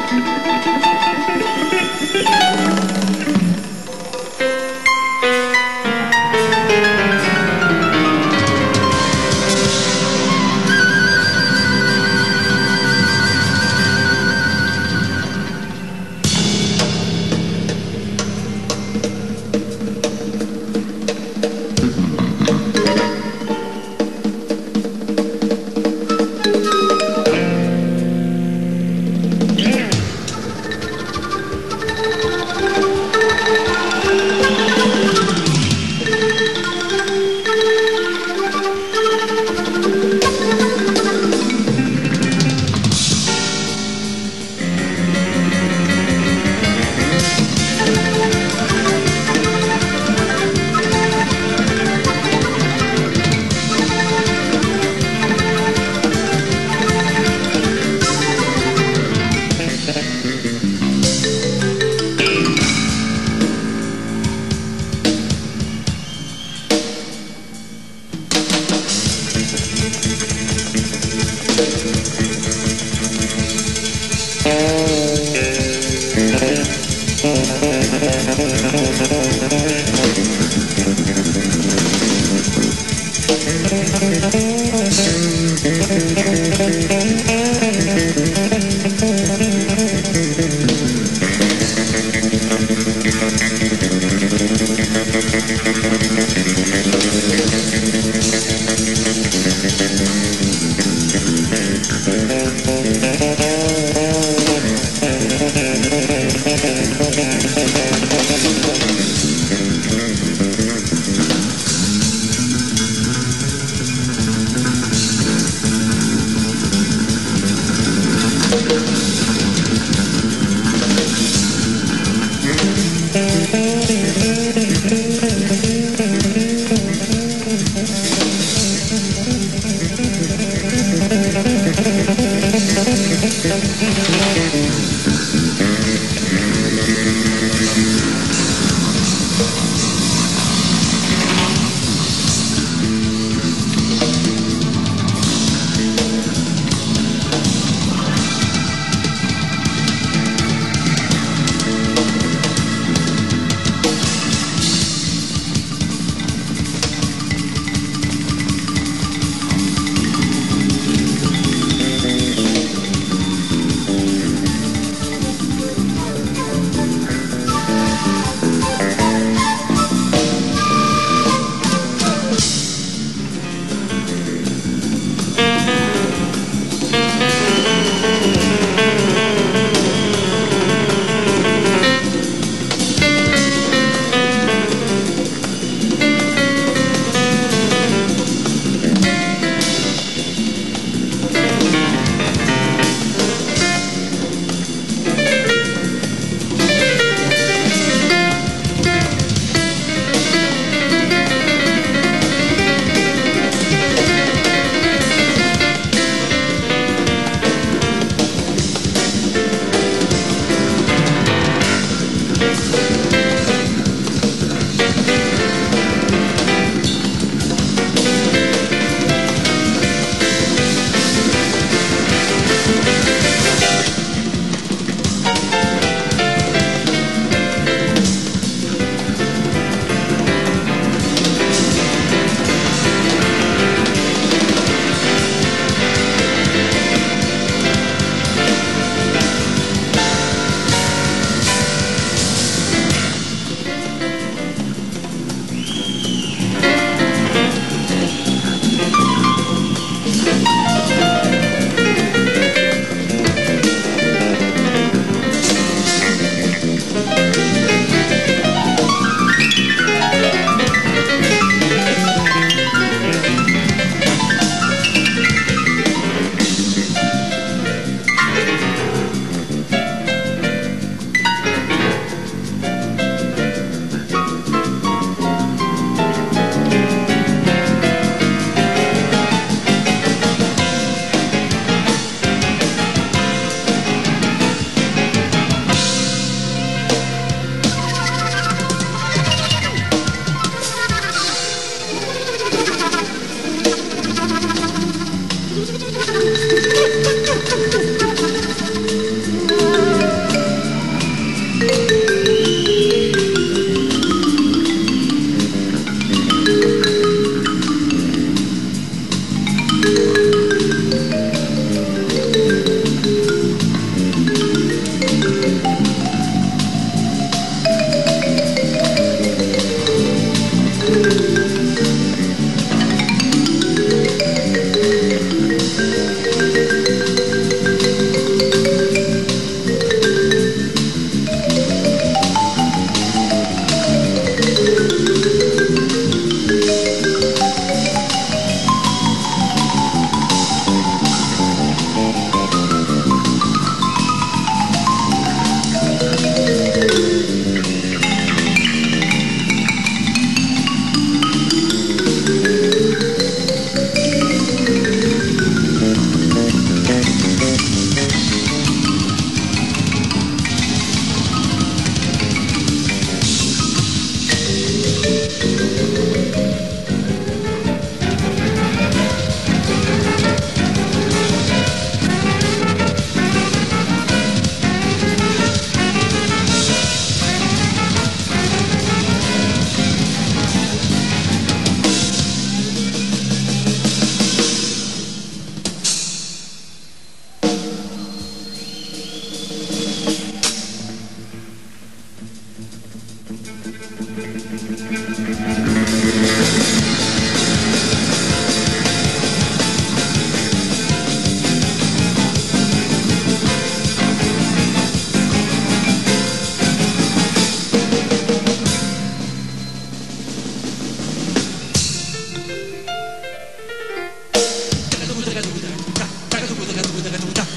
ハハハハ Thank you. 这个主将。